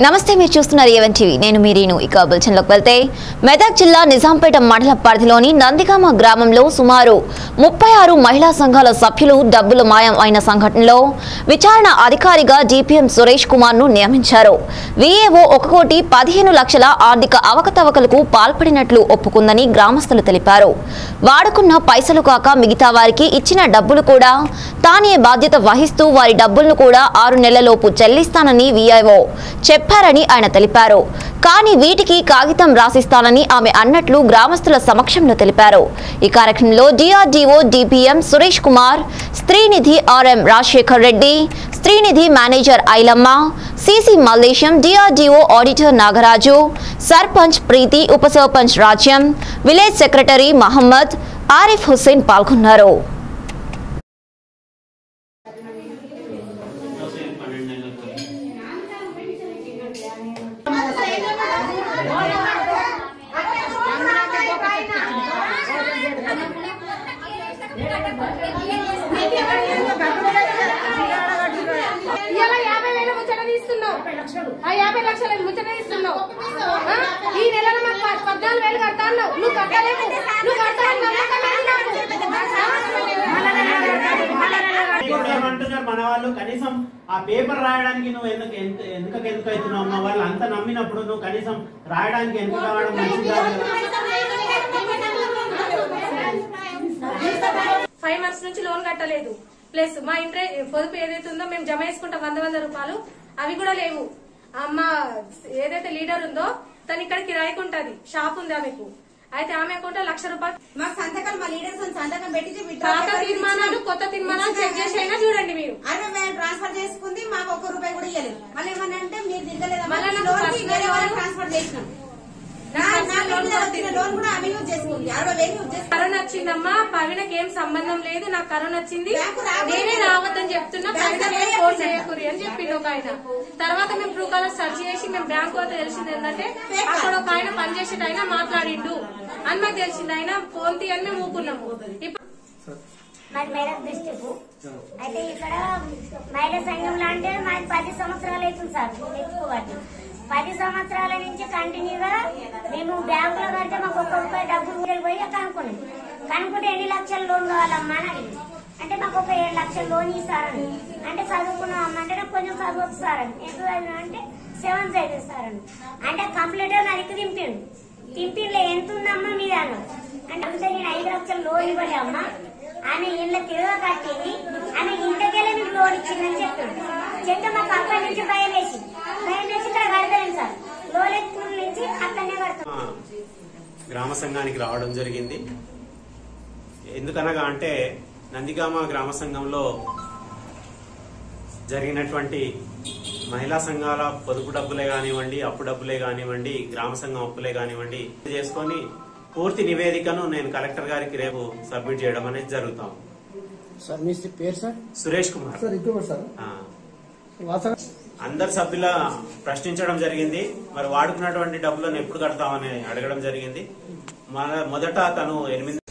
నమస్తే మీరు చూస్తున్నారు ఏవన్ టీవీ నేను మీరీను ఇక బులెటిన్లోకి వెళ్తే మెదక్ జిల్లా నిజాంపేట మండల పరిధిలోని నందిగామ గ్రామంలో సుమారు ముప్పై ఆరు మహిళా సంఘాల సభ్యులు డబ్బులు మాయం అయిన సంఘటనలో విచారణ అధికారిగా డిపిఎం సురేష్ కుమార్ను నియమించారు విఏఓ ఒక కోటి పదిహేను లక్షల ఆర్థిక అవకతవకలకు పాల్పడినట్లు ఒప్పుకుందని గ్రామస్తులు తెలిపారు. వాడుకున్న పైసలు కాక మిగతా వారికి ఇచ్చిన డబ్బులు కూడా తానే బాధ్యత వహిస్తూ వారి డబ్బులను కూడా ఆరు నెలలలోపు చెల్లిస్తానని వీఐఓ చెప్పారని ఆయన తెలిపారు. కానీ వీటికి కాగితం రాసిస్తానని ఆమె అన్నట్లు గ్రామస్తుల సమక్షంలో తెలిపారు. ఈ కార్యక్రమంలో DRDO DPM Suresh Kumar Streenidhi RM Rajasekhar Reddy Streenidhi manager Ailamma CC Mallesham DRDO auditor Nagaraju sarpanch Preethi ఉప సర్పంచ్ రాజ్యం విలేజ్ సెక్రటరీ మహమ్మద్ ఆరిఫ్ హుస్సేన్ పాల్గొన్నారు. యాభై లక్షలు ముచ్చట ఇస్తున్నావు ఈ నెలలో మాకు పద్నాలుగు వేలు కడతా అన్నావు. నువ్వు కట్టలేవు. నువ్వు కడతా నమ్మకం లేదు నాకు. ఇప్పుడు ఏమంటున్నారు మన వాళ్ళు కనీసం ఆ పేపర్ రాయడానికి నువ్వు ఎందుకు ఎంత ఎందుకు ఎందుకు అవుతున్నావు అమ్మ? వాళ్ళు అంత నమ్మినప్పుడు నువ్వు కనీసం రాయడానికి ఎందుకు రావడం మంచిది. ఫైవ్ మంత్స్ నుంచి లోన్ కట్టలేదు. ప్లస్ మా ఇంట్రె పొదుపు ఏదైతే ఉందో మేము జమ చేసుకుంటాం వంద వంద రూపాయలు. అవి కూడా లేవు. ఆ మా ఏదైతే లీడర్ ఉందో తను ఇక్కడ కిరాయికి ఉంటది. షాప్ ఉంది ఆమెకు. అయితే ఆమె అకౌంట్ లక్ష రూపాయలు మా సంతకాలు మా లీడర్స్ సంతకం పెట్టి పాత తీర్మానాలు కొత్త తీర్మానాలు చెక్ చేసి అయినా చూడండి మీరు అరవై వేలు ట్రాన్స్ఫర్ చేసుకుంది మాకు ఒక్క రూపాయి కూడా ఇవ్వలేదు మళ్ళీ ఏమన్నా అంటే మీరు దిగలేదా ట్రాన్స్ఫర్ చేసినాం. కరోనా వచ్చిందమ్మా. పవినకి ఏం సంబంధం లేదు. నాకు కరోనా వచ్చింది. నేనే రావద్దని చెప్తున్నా. పవిన. ఫోన్ చేయకూరి అని చెప్పిండు ఒక ఆయన. తర్వాత మేము ట్రూ కలర్ సెర్చ్ చేసి మేము బ్యాంకు వద్ద తెలిసింది ఏంటంటే అక్కడ ఒక ఆయన పనిచేసేట ఆయన మాట్లాడిండు. అని మాకు తెలిసింది ఆయన. ఫోన్ తీయని మేము ఊకున్నాము ఇప్పుడు మాది మేడం డిస్టిక్ అయితే ఇక్కడ మహిళా సంఘంలో అంటే మాది పది సంవత్సరాలు అవుతుంది సార్ ఎక్కువటి పది సంవత్సరాల నుంచి కంటిన్యూగా మేము బ్యాంకులో కడితే మాకు ఒక్క రూపాయి డబ్బులు ఊరికి పోయి కనుక్కున్నాం. కనుక్కుంటే ఎన్ని లక్షల లోన్ కావాలమ్మా అని అంటే మాకు ఒక ఏడు లక్షల లోన్ ఇస్తారని. అంటే చదువుకున్నాం అమ్మ అంటే నాకు కొంచెం చదువు సారని ఎందుకు చదివినా అంటే సైజ్ చదివిస్తారని అంటే కంప్లీటర్ నరికి దింపిండు తింపిలో ఎంత ఉందమ్మా మీద అంటే అంతే నేను ఐదు లక్షల లోన్ ఇవ్వలే అమ్మా. ఆమె ఇళ్ళ తిరగ కట్టింది. ఆమె ఇంటికెళ్ళి మీకు లోన్ ఇచ్చిందని చెప్తాడు చెప్తే మా పక్క నుంచి భయం వేసి భయం వేసి ఇక్కడ కడతాను సార్. లోన్ ఎక్కువ నుంచి అక్కడనే కడతాం. గ్రామ సంఘానికి రావడం జరిగింది. ఎందుకనగా అంటే నందిగామ గ్రామ సంఘంలో జరిగినటువంటి మహిళా సంఘాల పొదుపు డబ్బులే కానివ్వండి అప్పు డబ్బులే కానివ్వండి గ్రామ సంఘం అప్పులే కానివ్వండి చేసుకొని పూర్తి నివేదికను నేను కలెక్టర్ గారికి రేపు సబ్మిట్ చేయడం అనేది జరుగుతాం. సార్ మీ పేరు sir? Suresh Kumar. Sir sir. అందరు సభ్యుల ప్రశ్నించడం జరిగింది. మరి వాడుకున్నటువంటి డబ్బులను ఎప్పుడు కడతామని అడగడం జరిగింది. మన మొదట తను ఎనిమిది